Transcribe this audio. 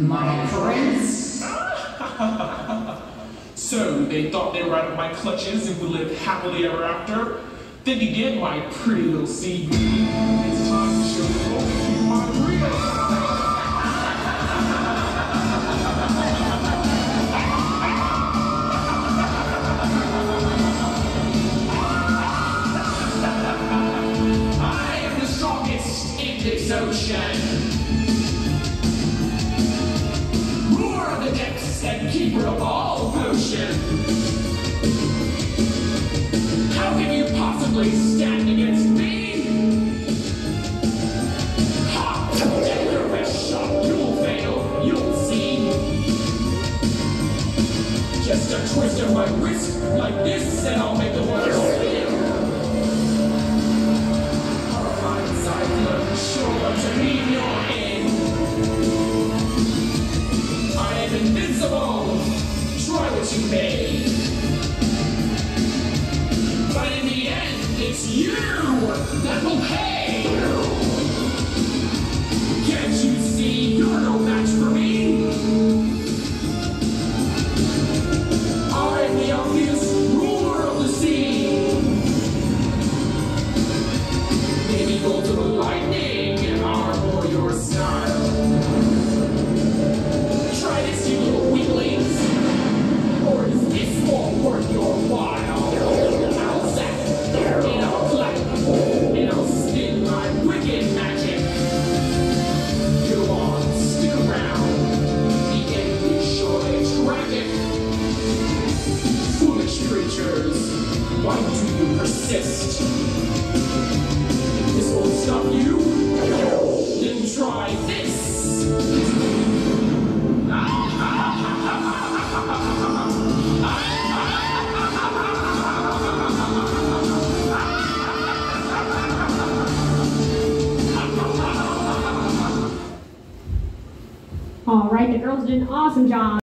My prince. so they thought they were out of my clutches and would live happily ever after? Think again, my pretty little seed. It's time to show world my real. I am the strongest in this ocean. Depths and keeper of all motion. How can you possibly stand against me? Ha! Take your best shot. You'll fail. You'll see. Just a twist of my wrist like this, and I'll make the world feel. Horrified cyclone, sure to mean it's you! That will why do you persist? This won't stop you, then try this. All right, the girls did an awesome job.